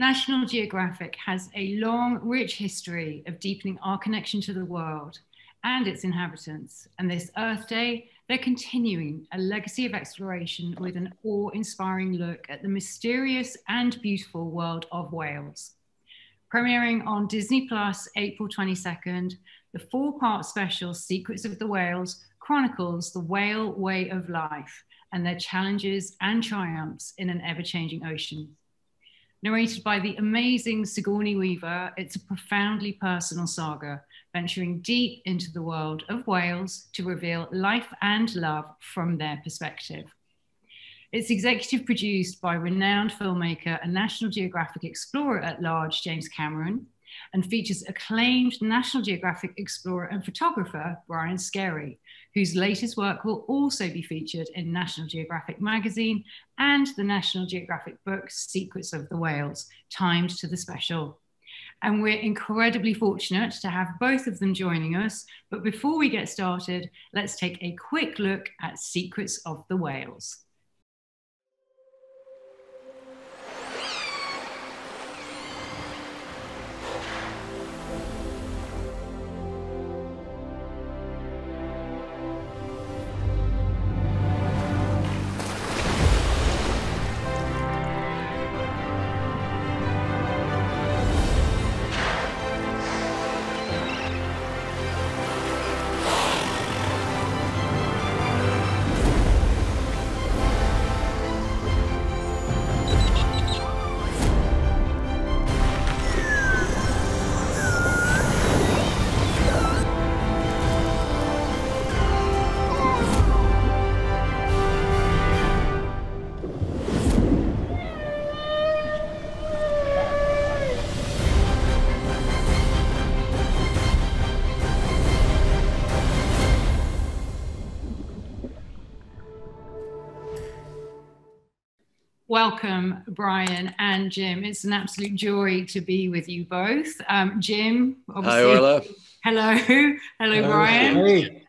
National Geographic has a long, rich history of deepening our connection to the world and its inhabitants. And this Earth Day, they're continuing a legacy of exploration with an awe inspiring look at the mysterious and beautiful world of whales. Premiering on Disney Plus April 22nd, the four part special Secrets of the Whales chronicles the whale way of life and their challenges and triumphs in an ever changing ocean narrated by the amazing Sigourney Weaver, it's a profoundly personal saga, venturing deep into the world of whales to reveal life and love from their perspective. It's executive produced by renowned filmmaker and National Geographic explorer at large, James Cameron, and features acclaimed National Geographic explorer and photographer Brian Skerry, whose latest work will also be featured in National Geographic magazine and the National Geographic book Secrets of the Whales, timed to the special. And we're incredibly fortunate to have both of them joining us. But before we get started, let's take a quick look at Secrets of the Whales. Welcome, Brian and Jim. It's an absolute joy to be with you both. Um, Jim, obviously. Hi, hello. Hello. Hello, hello Brian. Hey.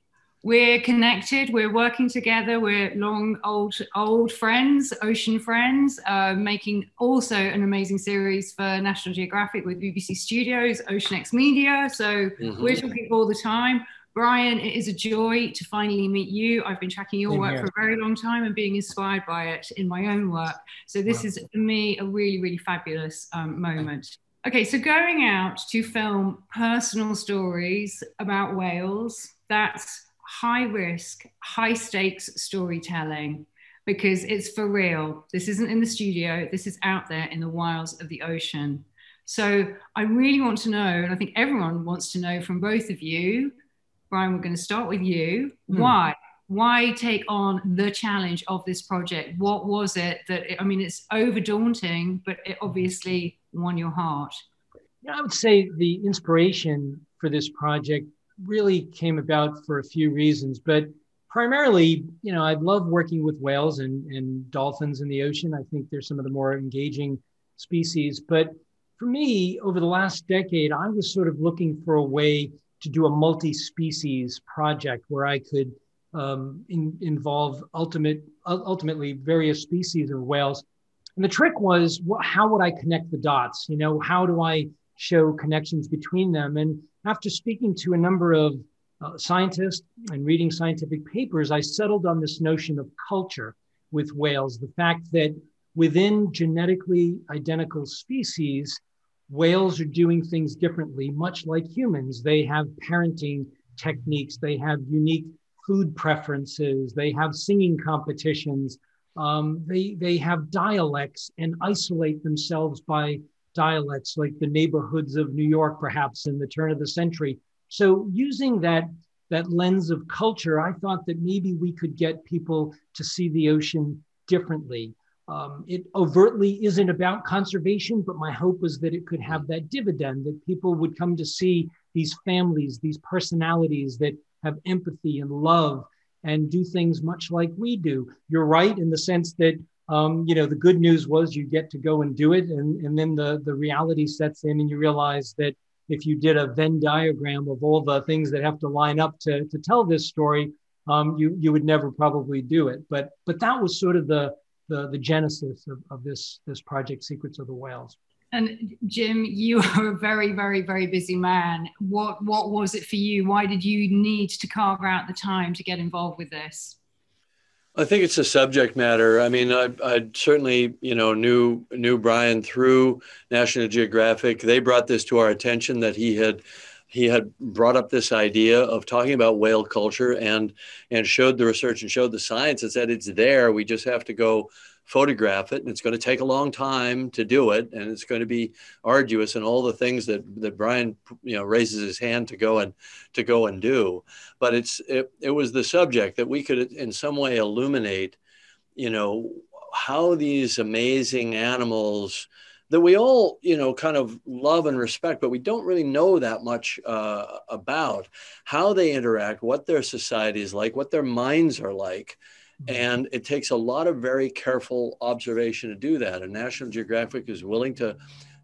We're connected. We're working together. We're long, old, old friends, ocean friends, uh, making also an amazing series for National Geographic with BBC Studios, Ocean X Media. So mm-hmm. we're talking all the time. Brian, it is a joy to finally meet you. I've been tracking your work for a very long time and being inspired by it in my own work. So this is for me a really, really fabulous um, moment. Okay, so going out to film personal stories about whales, that's high risk, high stakes storytelling because it's for real. This isn't in the studio, this is out there in the wilds of the ocean. So I really want to know, and I think everyone wants to know from both of you Brian, we're going to start with you. Mm. Why? Why take on the challenge of this project? What was it that, it, I mean, it's over daunting, but it obviously won your heart? Yeah, I would say the inspiration for this project really came about for a few reasons, but primarily, you know, I love working with whales and, and dolphins in the ocean. I think they're some of the more engaging species. But for me, over the last decade, I was sort of looking for a way to do a multi-species project where I could um, in, involve ultimate, ultimately various species of whales. And the trick was, how would I connect the dots? You know, how do I show connections between them? And after speaking to a number of uh, scientists and reading scientific papers, I settled on this notion of culture with whales. The fact that within genetically identical species, whales are doing things differently, much like humans. They have parenting techniques, they have unique food preferences, they have singing competitions, um, they, they have dialects and isolate themselves by dialects, like the neighborhoods of New York, perhaps in the turn of the century. So, using that, that lens of culture, I thought that maybe we could get people to see the ocean differently. Um, it overtly isn't about conservation, but my hope was that it could have that dividend, that people would come to see these families, these personalities that have empathy and love and do things much like we do. You're right in the sense that, um, you know, the good news was you get to go and do it. And, and then the, the reality sets in and you realize that if you did a Venn diagram of all the things that have to line up to, to tell this story, um, you, you would never probably do it. But, but that was sort of the, the, the genesis of, of this, this project, Secrets of the Whales. And Jim, you are a very, very, very busy man. What what was it for you? Why did you need to carve out the time to get involved with this? I think it's a subject matter. I mean, I, I, certainly, you know, knew knew Brian through National Geographic. They brought this to our attention that he had he had brought up this idea of talking about whale culture and and showed the research and showed the science and said it's there. We just have to go photograph it and it's going to take a long time to do it and it's going to be arduous and all the things that that Brian you know raises his hand to go and to go and do but it's it, it was the subject that we could in some way illuminate you know how these amazing animals that we all you know kind of love and respect but we don't really know that much uh, about how they interact what their society is like what their minds are like Mm-hmm. And it takes a lot of very careful observation to do that. And National Geographic is willing to,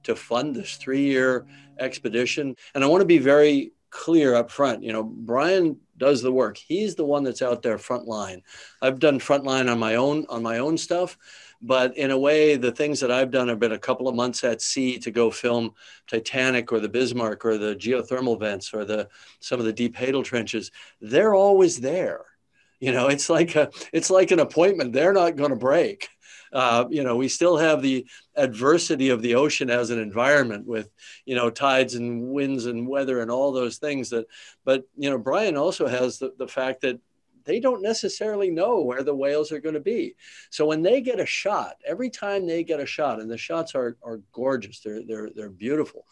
to fund this three year expedition. And I want to be very clear up front. You know, Brian does the work. He's the one that's out there front line. I've done front line on my own on my own stuff, but in a way, the things that I've done have been a couple of months at sea to go film Titanic or the Bismarck or the geothermal vents or the some of the deep Hadal trenches. They're always there. You know, it's like a, it's like an appointment. They're not going to break. Uh, you know, we still have the adversity of the ocean as an environment with, you know, tides and winds and weather and all those things that, but, you know, Brian also has the, the fact that they don't necessarily know where the whales are going to be. So when they get a shot, every time they get a shot, and the shots are, are gorgeous, they're, they're, they're beautiful,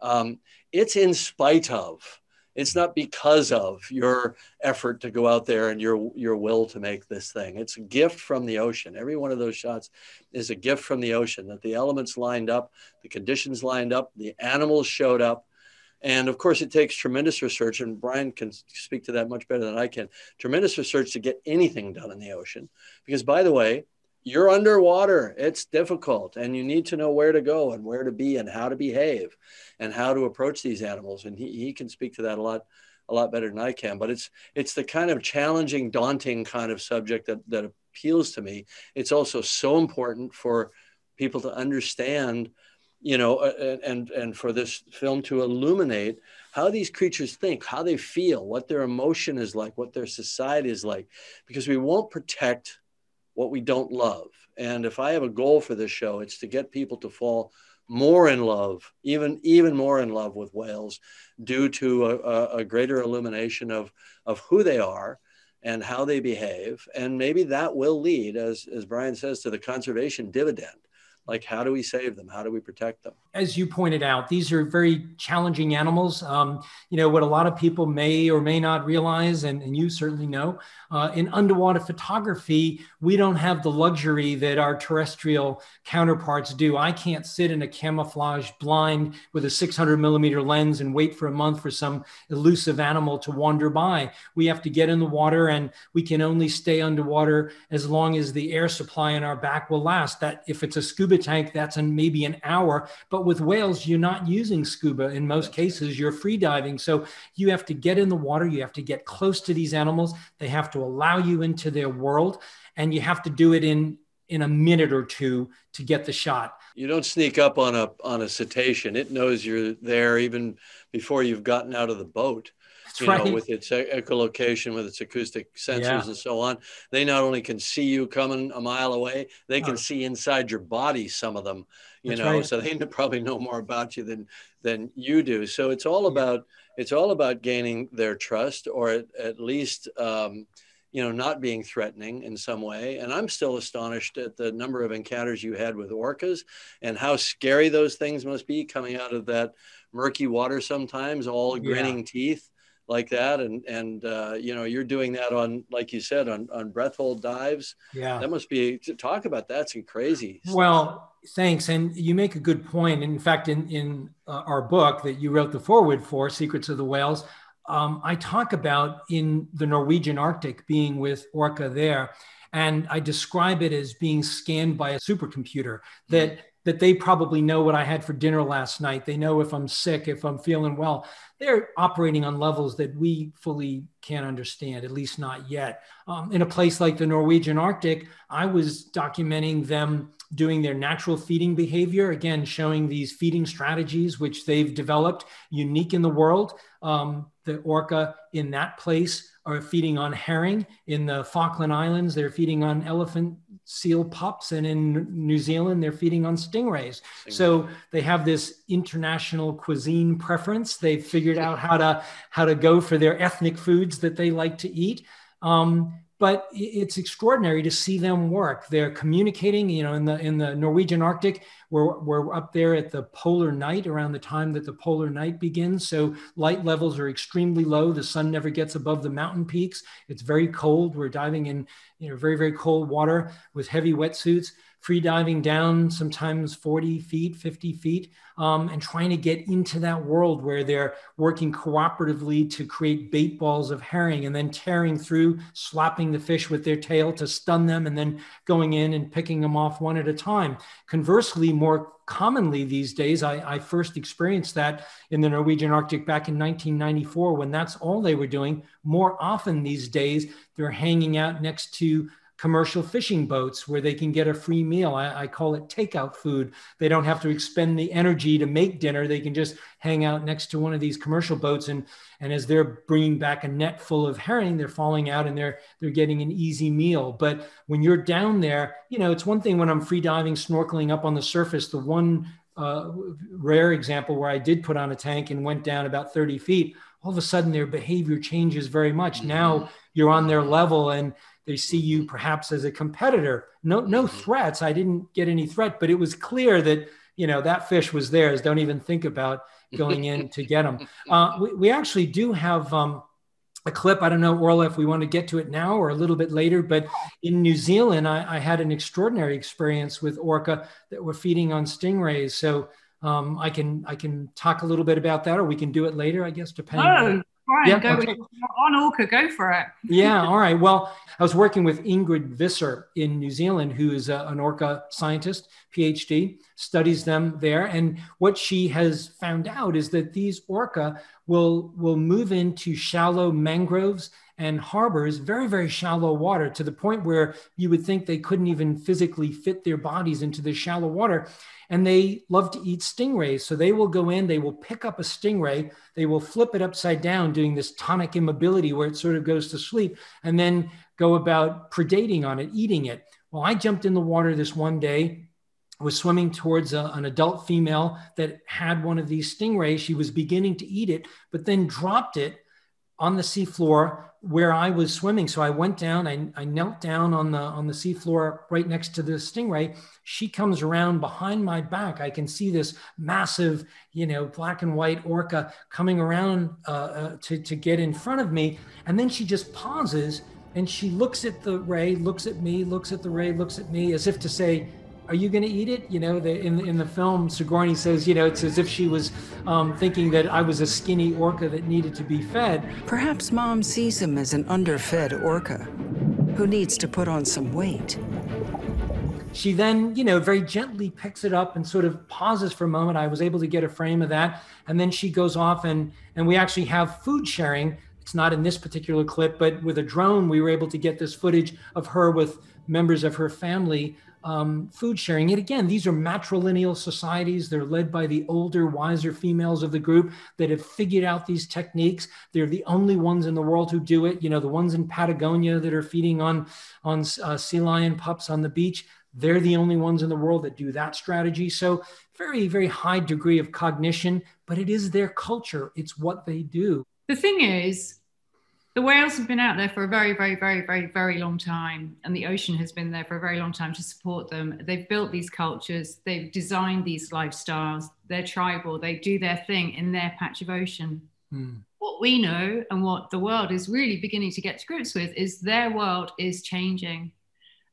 um, it's in spite of it's not because of your effort to go out there and your your will to make this thing. It's a gift from the ocean. Every one of those shots is a gift from the ocean that the elements lined up, the conditions lined up, the animals showed up. And of course, it takes tremendous research, and Brian can speak to that much better than I can. Tremendous research to get anything done in the ocean. Because, by the way, you're underwater. It's difficult, and you need to know where to go and where to be and how to behave and how to approach these animals. And he, he can speak to that a lot a lot better than I can. But it's it's the kind of challenging, daunting kind of subject that that appeals to me. It's also so important for people to understand, you know, and and for this film to illuminate how these creatures think, how they feel, what their emotion is like, what their society is like, because we won't protect what we don't love. And if I have a goal for this show, it's to get people to fall more in love, even even more in love with whales, due to a, a, greater illumination of of who they are and how they behave, and maybe that will lead, as as Brian says, to the conservation dividend like how do we save them? How do we protect them? As you pointed out these are very challenging animals. Um, you know what a lot of people may or may not realize and, and you certainly know uh, in underwater photography we don't have the luxury that our terrestrial counterparts do. I can't sit in a camouflage blind with a 600 millimeter lens and wait for a month for some elusive animal to wander by. We have to get in the water and we can only stay underwater as long as the air supply in our back will last. That if it's a scuba tank, that's in maybe an hour. But with whales, you're not using scuba. In most cases, you're free diving. So you have to get in the water. You have to get close to these animals. They have to allow you into their world. And you have to do it in, in a minute or two to get the shot. You don't sneak up on a on a cetacean. It knows you're there even before you've gotten out of the boat. You right. know, with its echolocation, with its acoustic sensors yeah. and so on. They not only can see you coming a mile away, they can oh. see inside your body. Some of them, you That's know, right. so they probably know more about you than than you do. So it's all about it's all about gaining their trust, or at, at least. Um, you know, not being threatening in some way. And I'm still astonished at the number of encounters you had with orcas and how scary those things must be coming out of that murky water sometimes, all grinning yeah. teeth like that and and uh, you know you're doing that on like you said on on breath hold dives. Yeah. That must be to talk about that's crazy well thanks and you make a good point. In fact in in uh, our book that you wrote the foreword for secrets of the whales um, i talk about in the norwegian arctic being with orca there and i describe it as being scanned by a supercomputer that that they probably know what I had for dinner last night. They know if I'm sick, if I'm feeling well. They're operating on levels that we fully can't understand, at least not yet. Um, in a place like the Norwegian Arctic, I was documenting them doing their natural feeding behavior, again, showing these feeding strategies which they've developed unique in the world. Um, the orca in that place are feeding on herring. In the Falkland Islands, they're feeding on elephant seal pups. And in New Zealand, they're feeding on stingrays. Stingray. So they have this international cuisine preference. They've figured out how to, how to go for their ethnic foods that they like to eat. Um, but it's extraordinary to see them work. They're communicating, you know, in the in the Norwegian Arctic, we're, we're up there at the polar night around the time that the polar night begins. So light levels are extremely low. The sun never gets above the mountain peaks. It's very cold. We're diving in, you know, very, very cold water with heavy wetsuits free diving down sometimes 40 feet, 50 feet, um, and trying to get into that world where they're working cooperatively to create bait balls of herring and then tearing through, slapping the fish with their tail to stun them, and then going in and picking them off one at a time. Conversely, more commonly these days, I, I first experienced that in the Norwegian Arctic back in 1994 when that's all they were doing. More often these days, they're hanging out next to commercial fishing boats where they can get a free meal. I, I, call it takeout food. They don't have to expend the energy to make dinner. They can just hang out next to one of these commercial boats, and and as they're bringing back a net full of herring, they're falling out and they're they're getting an easy meal. But when you're down there, you know, it's one thing when I'm free diving, snorkeling up on the surface. The one uh, rare example where I did put on a tank and went down about 30 feet. All of a sudden, their behavior changes very much. Mm-hmm. Now you're on their level and they see you perhaps as a competitor. No, no mm-hmm. threats. I didn't get any threat, but it was clear that you know that fish was theirs. Don't even think about going in to get them. Uh, we, we actually do have um, a clip. I don't know, Orla, if we want to get to it now or a little bit later, but in New Zealand, I, I had an extraordinary experience with orca that were feeding on stingrays. So um, I can I can talk a little bit about that, or we can do it later, I guess, depending. Oh, Brian, yeah, go okay. on Orca, go for it. yeah, all right. Well, I was working with Ingrid Visser in New Zealand, who is a, an orca scientist, PhD, studies them there. And what she has found out is that these orca will, will move into shallow mangroves and harbors very, very shallow water to the point where you would think they couldn't even physically fit their bodies into the shallow water and they love to eat stingrays. So they will go in, they will pick up a stingray, they will flip it upside down, doing this tonic immobility where it sort of goes to sleep, and then go about predating on it, eating it. Well, I jumped in the water this one day, was swimming towards a, an adult female that had one of these stingrays. She was beginning to eat it, but then dropped it on the seafloor where I was swimming. So I went down, I, I knelt down on the on the seafloor right next to the stingray. She comes around behind my back. I can see this massive, you know, black and white orca coming around uh, uh, to, to get in front of me. And then she just pauses and she looks at the ray, looks at me, looks at the ray, looks at me as if to say, are you going to eat it? You know, the, in in the film, Sigourney says, you know, it's as if she was um, thinking that I was a skinny orca that needed to be fed. Perhaps mom sees him as an underfed orca who needs to put on some weight. She then, you know, very gently picks it up and sort of pauses for a moment. I was able to get a frame of that, and then she goes off and and we actually have food sharing. It's not in this particular clip, but with a drone, we were able to get this footage of her with members of her family um, food sharing. And again, these are matrilineal societies. They're led by the older, wiser females of the group that have figured out these techniques. They're the only ones in the world who do it. You know, the ones in Patagonia that are feeding on, on uh, sea lion pups on the beach, they're the only ones in the world that do that strategy. So, very, very high degree of cognition, but it is their culture, it's what they do. The thing is, the whales have been out there for a very, very, very, very, very long time, and the ocean has been there for a very long time to support them. They've built these cultures, they've designed these lifestyles, they're tribal, they do their thing in their patch of ocean. Mm. What we know and what the world is really beginning to get to grips with is their world is changing,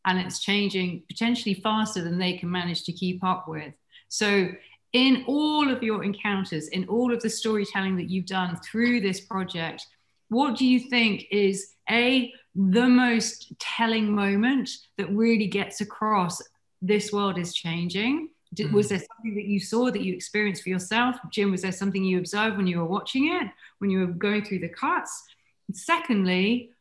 and it's changing potentially faster than they can manage to keep up with. So, in all of your encounters, in all of the storytelling that you've done through this project, what do you think is a the most telling moment that really gets across this world is changing Did, mm-hmm. Was there something that you saw that you experienced for yourself? Jim, was there something you observed when you were watching it, when you were going through the cuts? And secondly,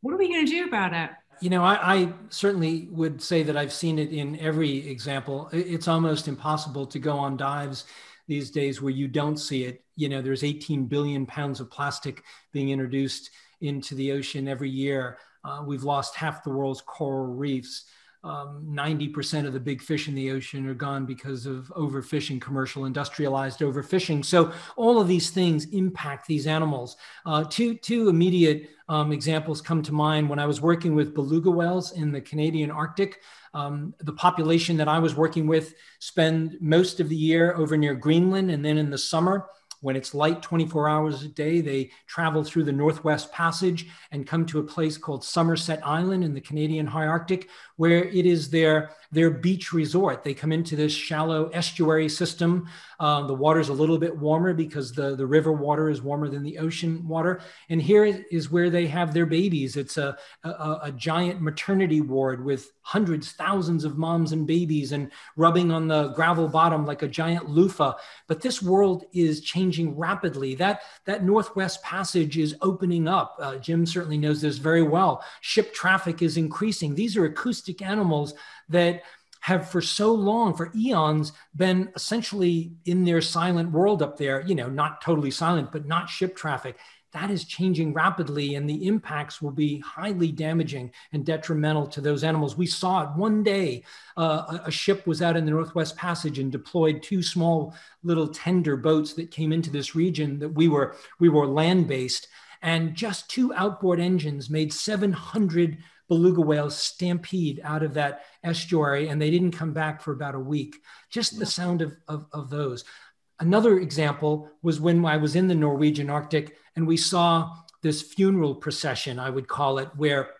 what are we going to do about it? You know, I, I, certainly would say that I've seen it in every example. It's almost impossible to go on dives these days where you don't see it. You know, there's 18 billion pounds of plastic being introduced into the ocean every year. Uh, we've lost half the world's coral reefs. Um, 90% of the big fish in the ocean are gone because of overfishing, commercial, industrialized overfishing. So all of these things impact these animals. Uh, two, two immediate um, examples come to mind when I was working with beluga whales in the Canadian Arctic. Um, the population that I was working with spend most of the year over near Greenland, and then in the summer, when it's light 24 hours a day, they travel through the Northwest Passage and come to a place called Somerset Island in the Canadian High Arctic, where it is their, their beach resort. They come into this shallow estuary system. Uh, the water is a little bit warmer because the, the river water is warmer than the ocean water. And here is where they have their babies. It's a, a, a giant maternity ward with hundreds, thousands of moms and babies and rubbing on the gravel bottom like a giant loofah. But this world is changing rapidly. That, that Northwest Passage is opening up. Uh, Jim certainly knows this very well. Ship traffic is increasing. These are acoustic animals that have for so long, for eons, been essentially in their silent world up there, you know, not totally silent, but not ship traffic that is changing rapidly and the impacts will be highly damaging and detrimental to those animals. We saw it one day, uh, a ship was out in the Northwest Passage and deployed two small little tender boats that came into this region that we were, we were land based and just two outboard engines made 700 beluga whales stampede out of that estuary and they didn't come back for about a week. Just the sound of, of, of those. Another example was when I was in the Norwegian Arctic and we saw this funeral procession, I would call it, where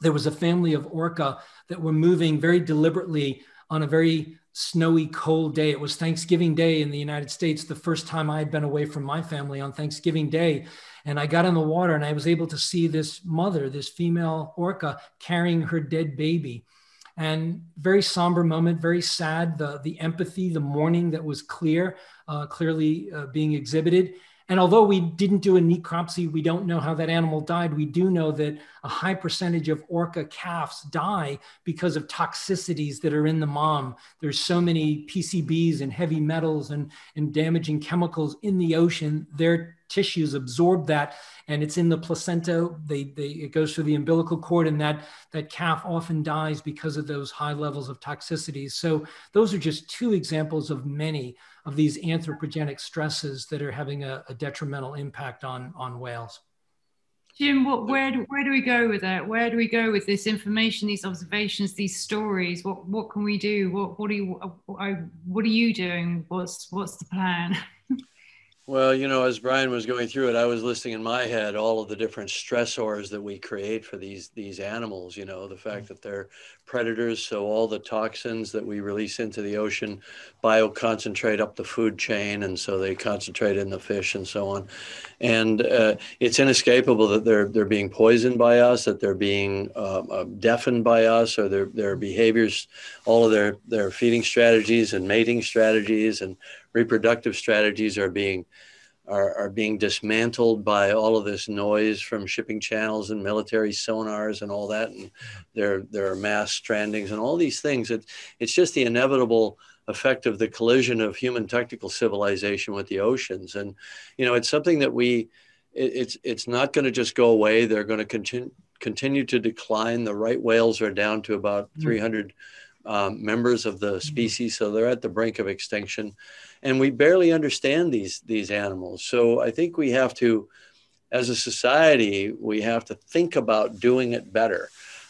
there was a family of orca that were moving very deliberately on a very snowy, cold day. It was Thanksgiving Day in the United States, the first time I had been away from my family on Thanksgiving Day. And I got in the water and I was able to see this mother, this female orca, carrying her dead baby and very somber moment, very sad. The, the empathy, the mourning that was clear, uh, clearly uh, being exhibited. And although we didn't do a necropsy, we don't know how that animal died. We do know that a high percentage of orca calves die because of toxicities that are in the mom. There's so many PCBs and heavy metals and, and damaging chemicals in the ocean. Their tissues absorb that and it's in the placenta. They, they, it goes through the umbilical cord, and that, that calf often dies because of those high levels of toxicities. So, those are just two examples of many of these anthropogenic stresses that are having a, a detrimental impact on, on whales. Jim, what, where, do, where do we go with that? Where do we go with this information, these observations, these stories? What, what can we do? What, what, are you, uh, what are you doing? What's, what's the plan? Well, you know, as Brian was going through it, I was listing in my head all of the different stressors that we create for these these animals. You know, the fact that they're predators, so all the toxins that we release into the ocean bioconcentrate up the food chain, and so they concentrate in the fish and so on. And uh, it's inescapable that they're they're being poisoned by us, that they're being uh, uh, deafened by us, or their their behaviors, all of their their feeding strategies and mating strategies and reproductive strategies are being are, are being dismantled by all of this noise from shipping channels and military sonars and all that and there there are mass strandings and all these things. It, it's just the inevitable effect of the collision of human technical civilization with the oceans. And you know it's something that we it, it's it's not going to just go away. They're going to continue continue to decline. The right whales are down to about hmm. 300 um, members of the hmm. species so they're at the brink of extinction and we barely understand these these animals. So I think we have to, as a society, we have to think about doing it better.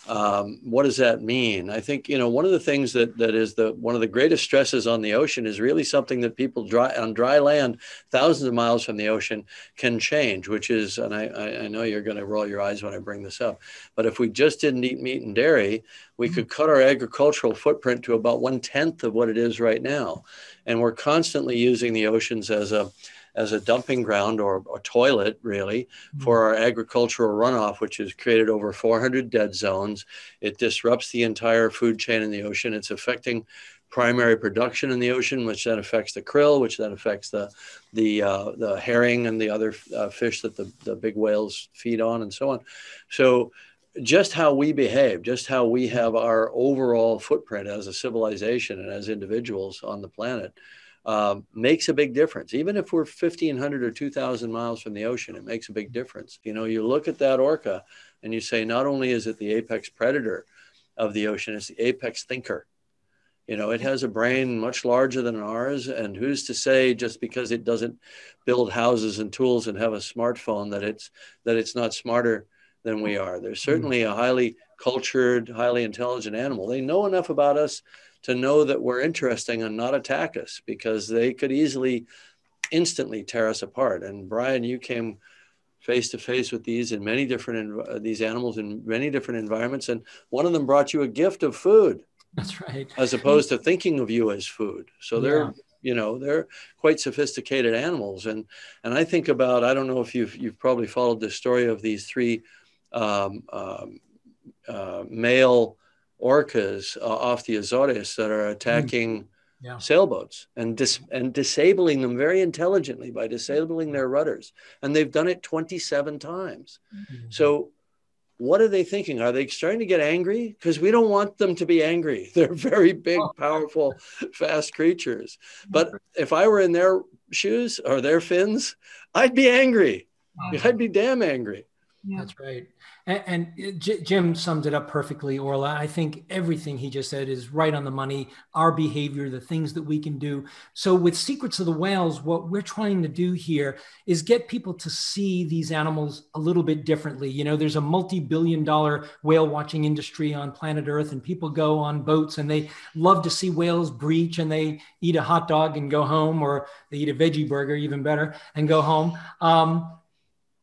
Um, what does that mean? I think you know one of the things that that is the one of the greatest stresses on the ocean is really something that people dry on dry land, thousands of miles from the ocean, can change. Which is, and I I know you're going to roll your eyes when I bring this up, but if we just didn't eat meat and dairy, we could cut our agricultural footprint to about one tenth of what it is right now, and we're constantly using the oceans as a as a dumping ground or a toilet, really, mm-hmm. for our agricultural runoff, which has created over 400 dead zones. It disrupts the entire food chain in the ocean. It's affecting primary production in the ocean, which then affects the krill, which then affects the the uh, the herring and the other uh, fish that the, the big whales feed on, and so on. So, just how we behave, just how we have our overall footprint as a civilization and as individuals on the planet. Um, makes a big difference. Even if we're 1,500 or 2,000 miles from the ocean, it makes a big difference. You know, you look at that orca and you say, not only is it the apex predator of the ocean, it's the apex thinker you know, it has a brain much larger than ours. And who's to say just because it doesn't build houses and tools and have a smartphone that it's that it's not smarter than we are? There's hmm. certainly a highly cultured, highly intelligent animal. They know enough about us to know that we're interesting and not attack us because they could easily instantly tear us apart. And Brian, you came face to face with these in many different uh, these animals in many different environments and one of them brought you a gift of food that's right. As opposed to thinking of you as food. So they're, yeah. you know, they're quite sophisticated animals. And and I think about, I don't know if you've you've probably followed the story of these three um, um, uh, male orcas uh, off the Azores that are attacking. Mm. Yeah. sailboats and dis- and disabling them very intelligently by disabling their rudders and they've done it 27 times mm-hmm. so what are they thinking? Are they starting to get angry? Because we don't want them to be angry. They're very big, oh. powerful, fast creatures. But if I were in their shoes or their fins, I'd be angry. I'd be damn angry. Yeah. That's right. And, and J- Jim summed it up perfectly, Orla. I think everything he just said is right on the money. Our behavior, the things that we can do. So, with Secrets of the Whales, what we're trying to do here is get people to see these animals a little bit differently. You know, there's a multi billion dollar whale watching industry on planet Earth, and people go on boats and they love to see whales breach and they eat a hot dog and go home, or they eat a veggie burger, even better, and go home. Um,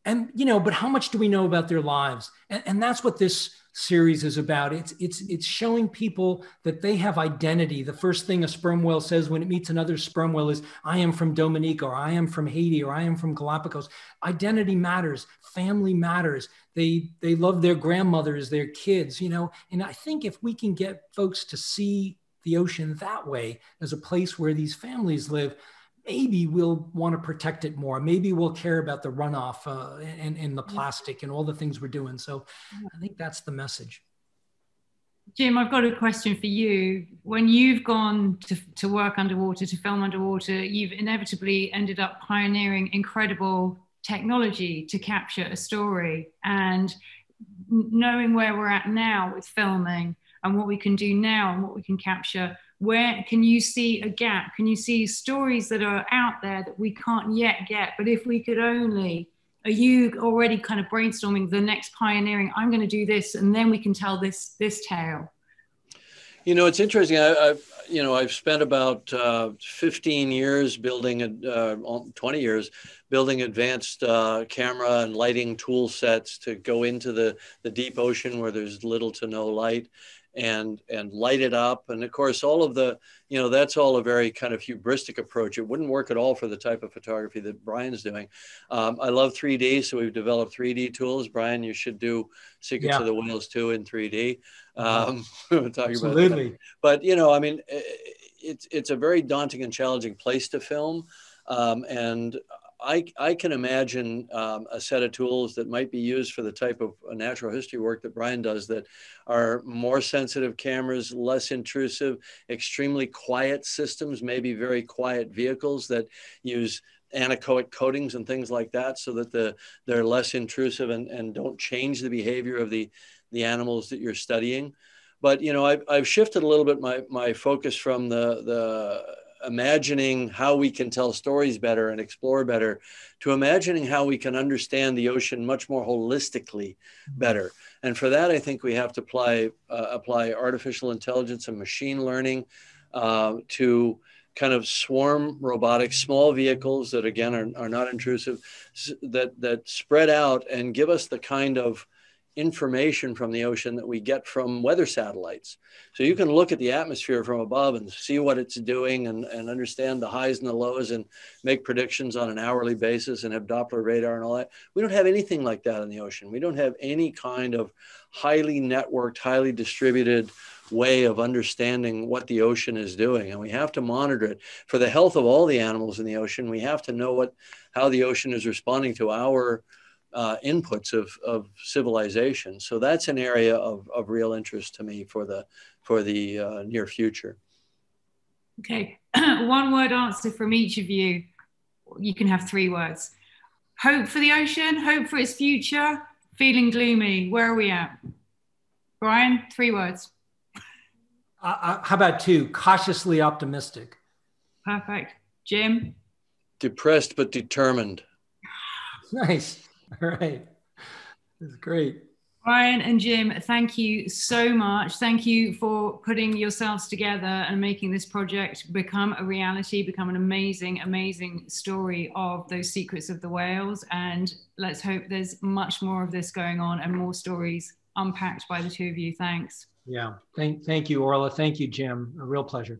and you know but how much do we know about their lives? And, and that's what this series is about. It's it's it's showing people that they have identity. The first thing a sperm whale says when it meets another sperm whale is i am from dominica or i am from haiti or i am from galapagos. Identity matters. Family matters. They they love their grandmothers their kids you know? And i think if we can get folks to see the ocean that way as a place where these families live maybe we'll want to protect it more. Maybe we'll care about the runoff uh, and, and the plastic and all the things we're doing. So I think that's the message. Jim, I've got a question for you. When you've gone to, to work underwater, to film underwater, you've inevitably ended up pioneering incredible technology to capture a story. And knowing where we're at now with filming and what we can do now and what we can capture, where can you see a gap? Can you see stories that are out there that we can't yet get? But if we could only are you already kind of brainstorming the next pioneering i'm going to do this and then we can tell this this tale you know it's interesting. I, have you know i've spent about uh, 15 years building uh, 20 years building advanced uh, camera and lighting tool sets to go into the the deep ocean where there's little to no light and and light it up. And of course all of the you know that's all a very kind of hubristic approach. It wouldn't work at all for the type of photography that brian's doing. Um, i love 3d so we've developed 3d tools. Brian you should do secrets yeah. of the whales too in 3d um, we'll Absolutely. but you know i mean it's it's a very daunting and challenging place to film. Um, and I, I can imagine um, a set of tools that might be used for the type of uh, natural history work that Brian does that are more sensitive cameras, less intrusive, extremely quiet systems, maybe very quiet vehicles that use anechoic coatings and things like that so that the, they're less intrusive and, and don't change the behavior of the, the animals that you're studying. But, you know, I've, I've shifted a little bit my, my focus from the, the imagining how we can tell stories better and explore better to imagining how we can understand the ocean much more holistically better. And for that i think we have to apply uh, apply artificial intelligence and machine learning uh, to kind of swarm robotics small vehicles that again are, are not intrusive that that spread out and give us the kind of information from the ocean that we get from weather satellites. So you can look at the atmosphere from above and see what it's doing and, and understand the highs and the lows and make predictions on an hourly basis and have Doppler radar and all that. We don't have anything like that in the ocean. We don't have any kind of highly networked, highly distributed way of understanding what the ocean is doing and we have to monitor it for the health of all the animals in the ocean we have to know what how the ocean is responding to our uh, inputs of, of civilization. So that's an area of, of real interest to me for the for the uh, near future. Okay, one word answer from each of you. You can have three words. Hope for the ocean, hope for its future, feeling gloomy. Where are we at? Brian, three words. Uh, uh how about two? Cautiously optimistic. Perfect. Jim? Depressed but determined. Nice. All right. That's great. Brian and Jim, thank you so much. Thank you for putting yourselves together and making this project become a reality, become an amazing, amazing story of those secrets of the whales. And let's hope there's much more of this going on and more stories unpacked by the two of you. Thanks. Yeah. Thank, thank you, Orla. Thank you, Jim. A real pleasure.